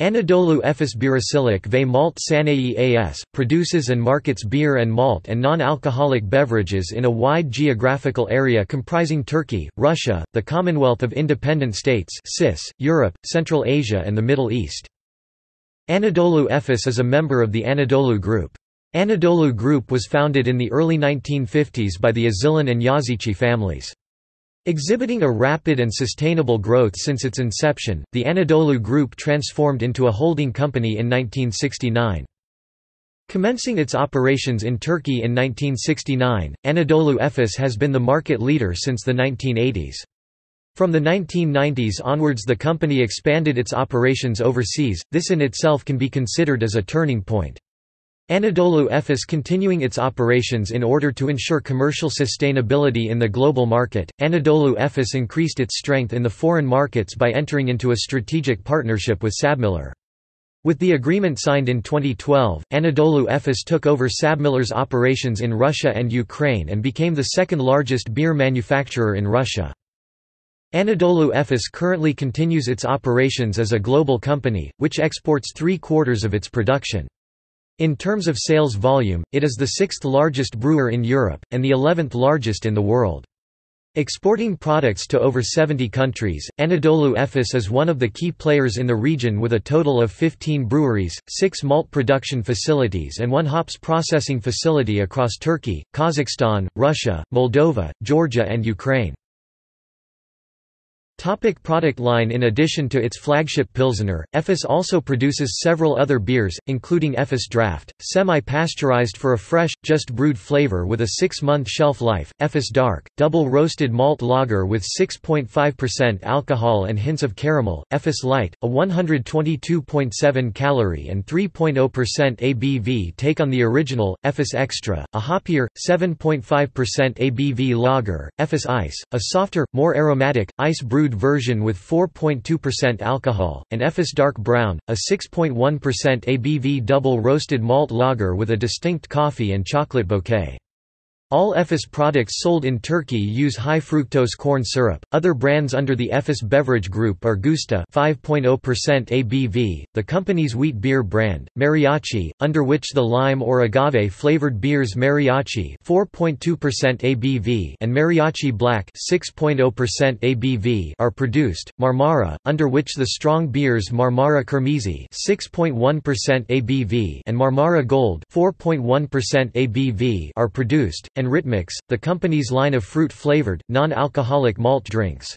Anadolu Efes Biracılık ve Malt Sanayii AS, produces and markets beer and malt and non-alcoholic beverages in a wide geographical area comprising Turkey, Russia, the Commonwealth of Independent States CIS, Europe, Central Asia and the Middle East. Anadolu Efes is a member of the Anadolu Group. Anadolu Group was founded in the early 1950s by the Özilhan and Yazıcı families. Exhibiting a rapid and sustainable growth since its inception, the Anadolu Group transformed into a holding company in 1969. Commencing its operations in Turkey in 1969, Anadolu Efes has been the market leader since the 1980s. From the 1990s onwards the company expanded its operations overseas, this in itself can be considered as a turning point. Anadolu Efes continuing its operations in order to ensure commercial sustainability in the global market. Anadolu Efes increased its strength in the foreign markets by entering into a strategic partnership with Sabmiller. With the agreement signed in 2012, Anadolu Efes took over Sabmiller's operations in Russia and Ukraine and became the second largest beer manufacturer in Russia. Anadolu Efes currently continues its operations as a global company, which exports three-quarters of its production. In terms of sales volume, it is the sixth largest brewer in Europe, and the eleventh largest in the world. Exporting products to over 70 countries, Anadolu Efes is one of the key players in the region with a total of 15 breweries, 6 malt production facilities and one hops processing facility across Turkey, Kazakhstan, Russia, Moldova, Georgia and Ukraine. Topic product line In addition to its flagship Pilsener, Efes also produces several other beers, including Efes Draft, semi-pasteurized for a fresh, just brewed flavor with a six-month shelf life, Efes Dark, double-roasted malt lager with 6.5% alcohol and hints of caramel, Efes Light, a 122.7 calorie and 3.0% ABV take on the original, Efes Extra, a hoppier, 7.5% ABV lager, Efes Ice, a softer, more aromatic, ice-brewed version with 4.2% alcohol, and Efes Dark Brown, a 6.1% ABV double-roasted malt lager with a distinct coffee and chocolate bouquet. All Efes products sold in Turkey use high fructose corn syrup. Other brands under the Efes beverage group are Gusta 5.0% ABV, the company's wheat beer brand, Mariachi, under which the lime or agave flavored beers Mariachi 4.2% ABV and Mariachi Black 6.0% ABV are produced, Marmara, under which the strong beers Marmara Kırmızı 6.1% ABV and Marmara Gold 4.1% ABV are produced and Ritmix, the company's line of fruit-flavored, non-alcoholic malt drinks.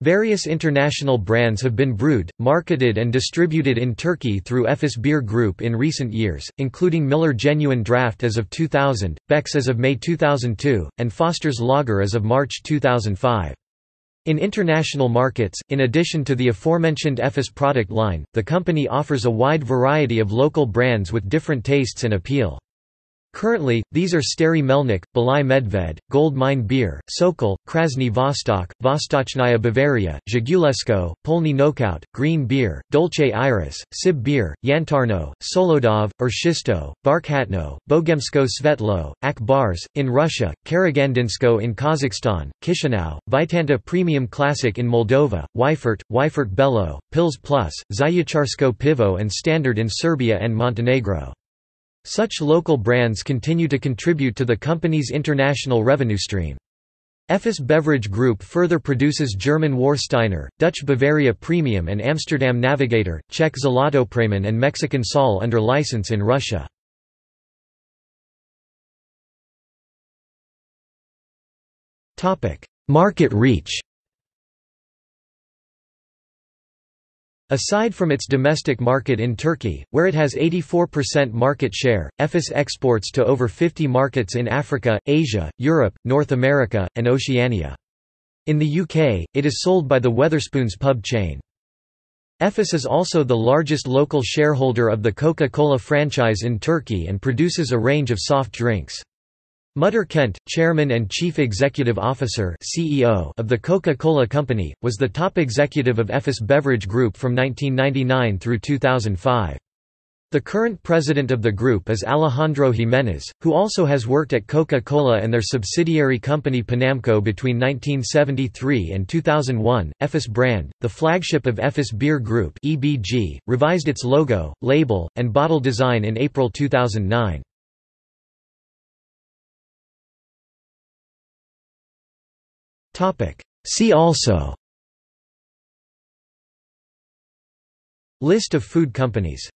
Various international brands have been brewed, marketed and distributed in Turkey through Efes Beer Group in recent years, including Miller Genuine Draft as of 2000, Beck's as of May 2002, and Foster's Lager as of March 2005. In international markets, in addition to the aforementioned Efes product line, the company offers a wide variety of local brands with different tastes and appeal. Currently, these are Stary Melnik, Beliy Medved, Gold Mine Beer, Sokol, Krasny Vostok, Vostochnaya Bavaria, Zhigulesko, Polny Knockout, Green Beer, Dolce Iris, Sib Beer, Yantarno, Solodov, Urshisto, Barkhatno, Bogemsko Svetlo, Akbars, in Russia, Karagandinsko in Kazakhstan, Kishinau, Vitanta Premium Classic in Moldova, Weifert, Weifert Belo, Pils Plus, Zayacharsko Pivo and Standard in Serbia and Montenegro. Such local brands continue to contribute to the company's international revenue stream. Efes Beverage Group further produces German Warsteiner, Dutch Bavaria Premium and Amsterdam Navigator, Czech Zlatopramen and Mexican Sol under license in Russia. Market reach Aside from its domestic market in Turkey, where it has 84% market share, Efes exports to over 50 markets in Africa, Asia, Europe, North America, and Oceania. In the UK, it is sold by the Wetherspoons pub chain. Efes is also the largest local shareholder of the Coca-Cola franchise in Turkey and produces a range of soft drinks. Muhtar Kent, chairman and chief executive officer (CEO) of the Coca-Cola Company, was the top executive of Efes Beverage Group from 1999 through 2005. The current president of the group is Alejandro Jimenez, who also has worked at Coca-Cola and their subsidiary company Panamco between 1973 and 2001. Efes brand, the flagship of Efes Beer Group (EBG), revised its logo, label, and bottle design in April 2009. See also. List of food companies